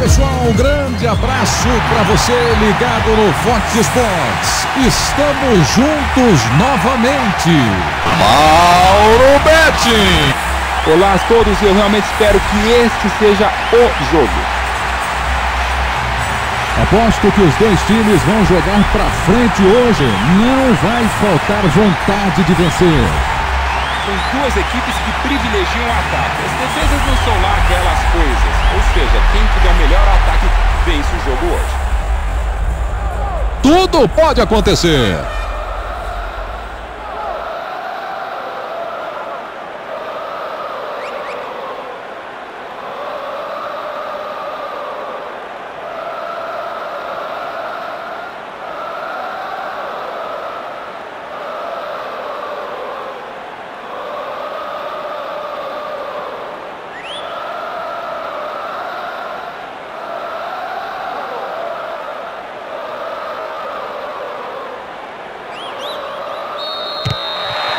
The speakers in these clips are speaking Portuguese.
pessoal, um grande abraço para você ligado no Fox Sports. Estamos juntos novamente. Mauro Betti. Olá a todos, eu realmente espero que este seja o jogo. Aposto que os dois times vão jogar para frente hoje. Não vai faltar vontade de vencer. São duas equipes que privilegiam o ataque. As defesas não são lá aquelas coisas. Vence o jogo hoje. Tudo pode acontecer.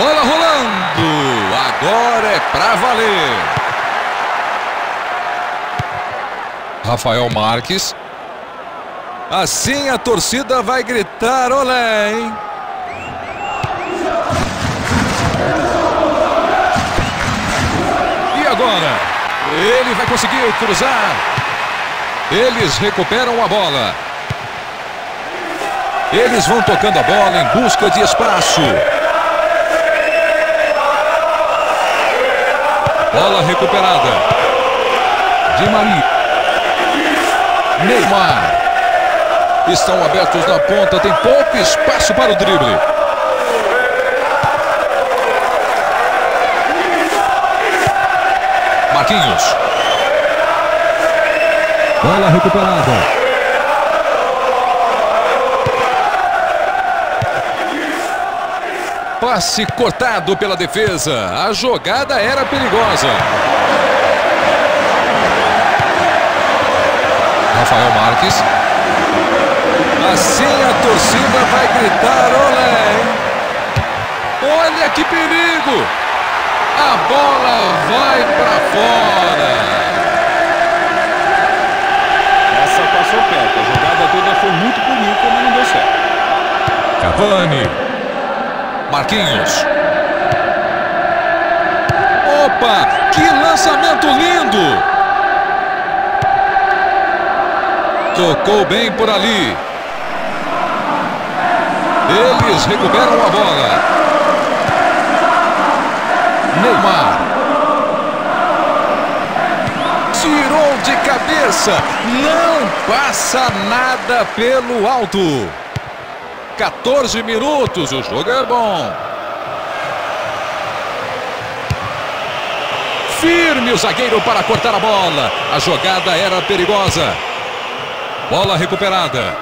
Bola rolando. Agora é pra valer. Rafael Marques. Assim a torcida vai gritar olé, hein? E agora? Ele vai conseguir cruzar. Eles recuperam a bola. Eles vão tocando a bola em busca de espaço. Bola recuperada. Di Maria. Neymar. Estão abertos na ponta, tem pouco espaço para o drible. Marquinhos. Bola recuperada. Passe cortado pela defesa. A jogada era perigosa. Rafael Marques. Assim a torcida vai gritar olé. Olha que perigo. A bola vai para fora. Essa passou perto. A jogada toda foi muito bonita, mas não deu certo. Cavani. Marquinhos. Opa, que lançamento lindo! Tocou bem por ali. Eles recuperam a bola. Neymar. Tirou de cabeça. Não passa nada pelo alto. 14 minutos, o jogo é bom. Firme o zagueiro para cortar a bola. A jogada era perigosa. Bola recuperada.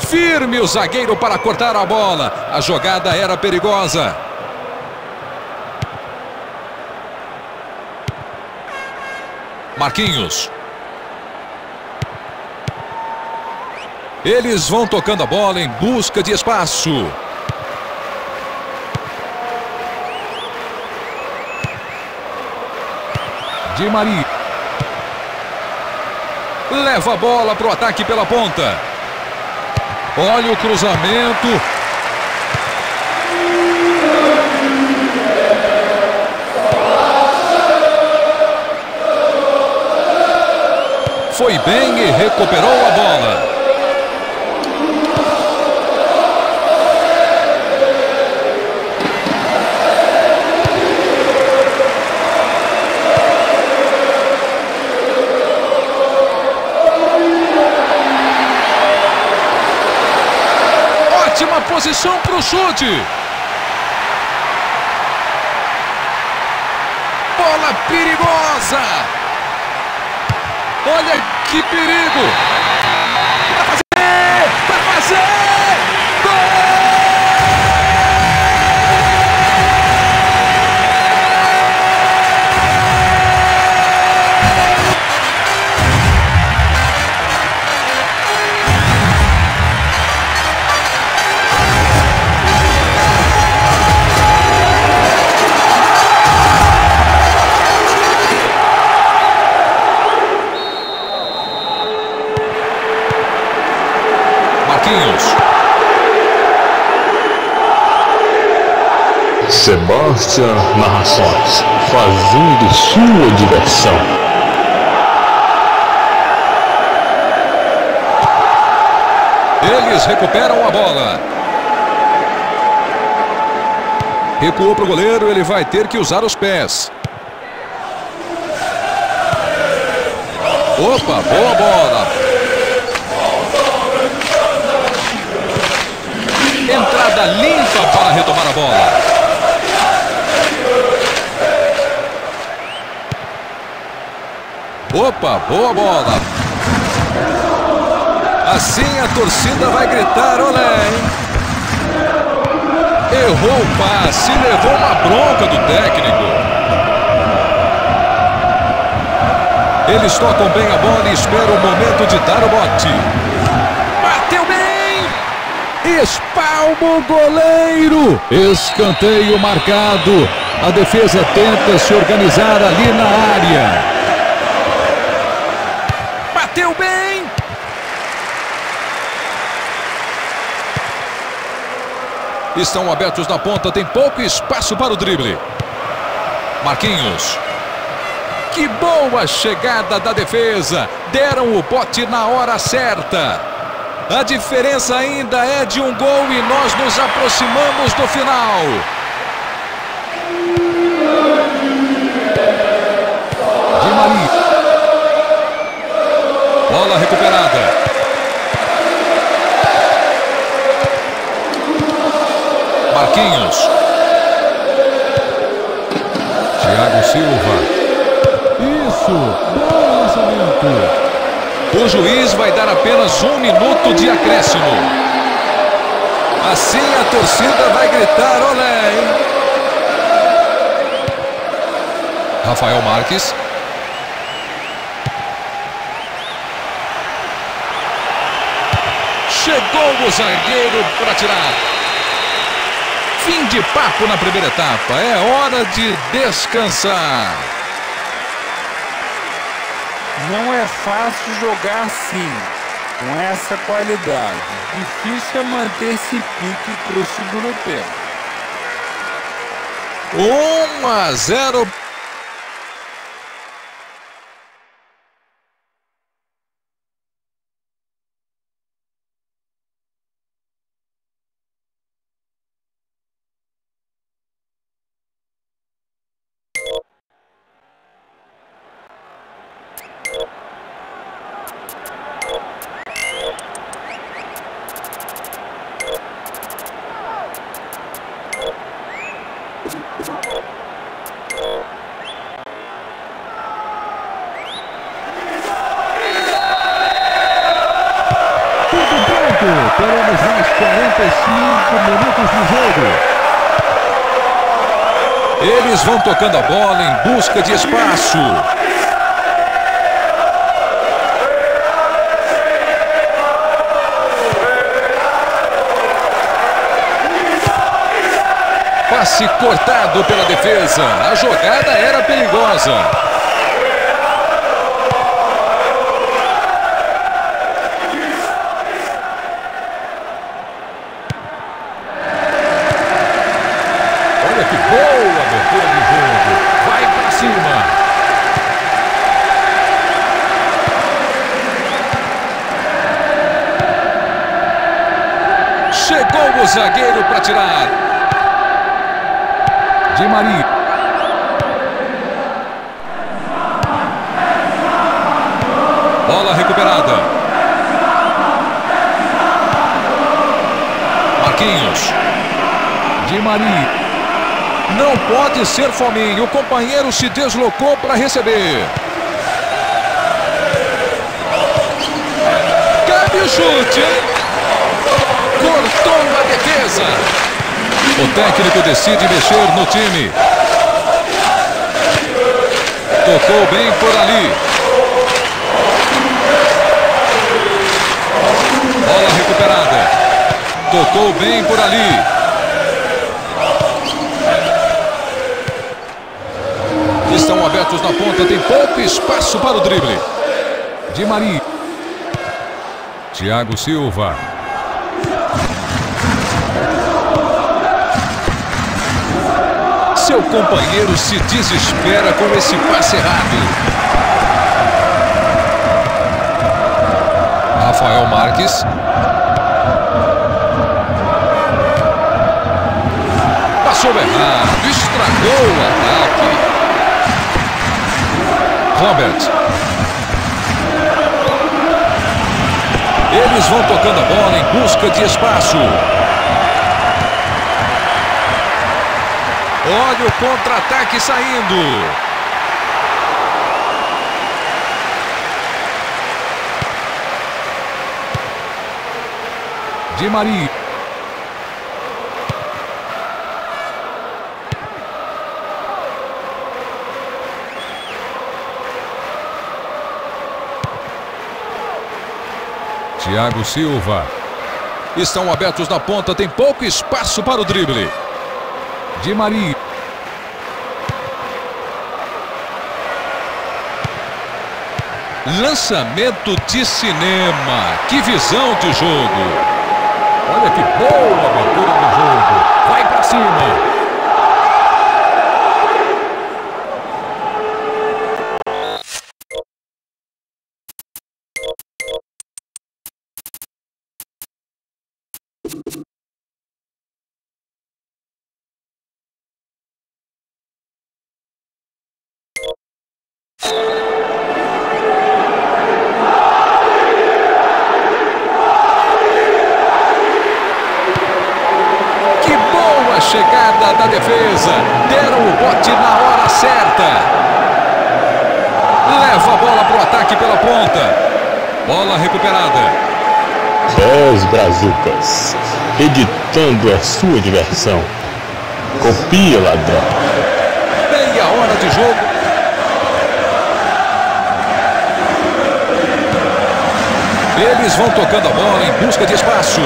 Firme o zagueiro para cortar a bola. A jogada era perigosa. Marquinhos. Eles vão tocando a bola em busca de espaço. Di Maria. Leva a bola para o ataque pela ponta. Olha o cruzamento. Bem e recuperou a bola. Ótima posição para o chute. Bola perigosa. Olha que perigo! Sebastian Narrações, fazendo sua diversão. Eles recuperam a bola. Recuou para o goleiro, ele vai ter que usar os pés. Opa, boa bola. Entrada limpa para retomar a bola. Opa, boa bola. Assim a torcida vai gritar, olé, Errou o passe, levou uma bronca do técnico. Eles tocam bem a bola e esperam o momento de dar o bote. Bateu bem! Espalma o goleiro! Escanteio marcado. A defesa tenta se organizar ali na área. Estão abertos na ponta, tem pouco espaço para o drible. Marquinhos. Que boa chegada da defesa. Deram o bote na hora certa. A diferença ainda é de um gol e nós nos aproximamos do final. Bola recuperada. Marquinhos. Thiago Silva. Isso, bom lançamento. O juiz vai dar apenas um minuto de acréscimo. Assim a torcida vai gritar olé. Rafael Marques. Chegou o zagueiro para tirar. Fim de papo na primeira etapa. É hora de descansar. Não é fácil jogar assim, com essa qualidade. Difícil é manter esse pique para o segundo tempo. 1 a 0 Teremos mais 45 minutos de jogo. Eles vão tocando a bola em busca de espaço. Passe cortado pela defesa. A jogada era perigosa. Chegou o zagueiro para tirar. Di Maria. Bola recuperada. Marquinhos. Di Maria. Não pode ser fominho. O companheiro se deslocou para receber. Cabe o chute. Cortou a defesa. O técnico decide mexer no time. Tocou bem por ali. Bola recuperada. Tocou bem por ali. Estão abertos na ponta, tem pouco espaço para o drible. Di Maria. Thiago Silva. Seu companheiro se desespera com esse passe errado. Rafael Marques. Passou errado, estragou o ataque. Robert. Eles vão tocando a bola em busca de espaço. Olha o contra-ataque saindo. De Maria. Thiago Silva. Estão abertos na ponta, tem pouco espaço para o drible. Di Maria. Lançamento de cinema. Que visão de jogo. Olha que boa abertura do jogo. Vai para cima. Deram o bote na hora certa. Leva a bola para o ataque pela ponta. Bola recuperada. Os Brazucas, editando a sua diversão. Copia, ladrão. Meia hora de jogo. Eles vão tocando a bola em busca de espaço.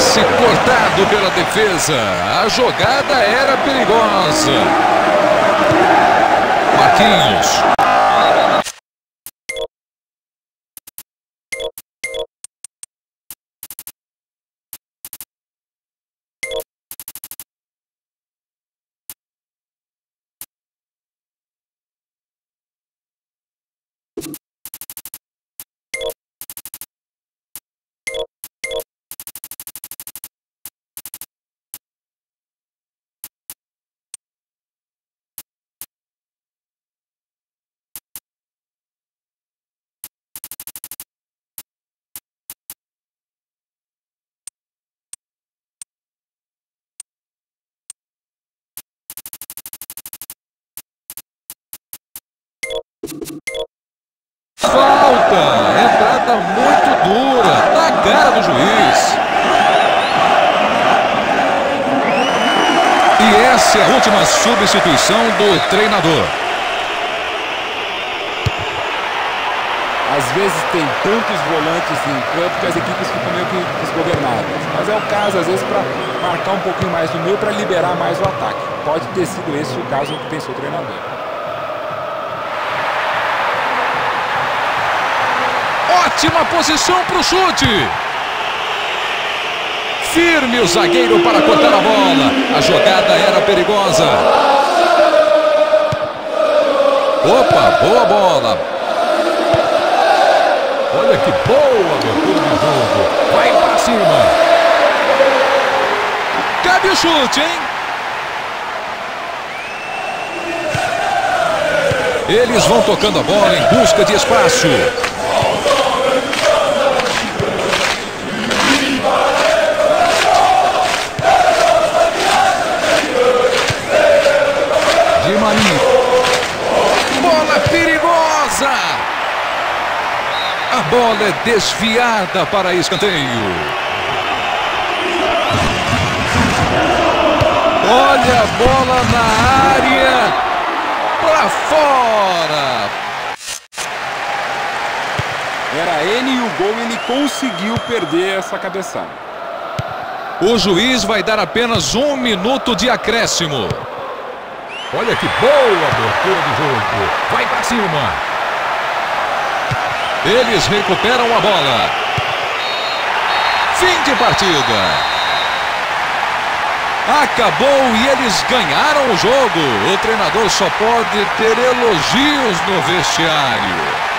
Passe cortado pela defesa. A jogada era perigosa. Marquinhos. Essa é a última substituição do treinador. Às vezes tem tantos volantes em campo que as equipes ficam meio que desgovernadas. Mas é o caso, às vezes, para marcar um pouquinho mais no meio para liberar mais o ataque. Pode ter sido esse o caso que pensou o treinador. Ótima posição para o chute. Firme o zagueiro para cortar a bola. A jogada era perigosa. Opa, boa bola. Olha que boa abertura do jogo. Vai para cima. Cabe o chute, hein? Eles vão tocando a bola em busca de espaço. Bola perigosa. A bola é desviada para escanteio. Olha a bola na área. Para fora. Era ele e o gol, ele conseguiu perder essa cabeçada. O juiz vai dar apenas um minuto de acréscimo. Olha que boa abertura do jogo. Vai para cima. Eles recuperam a bola. Fim de partida. Acabou e eles ganharam o jogo. O treinador só pode ter elogios no vestiário.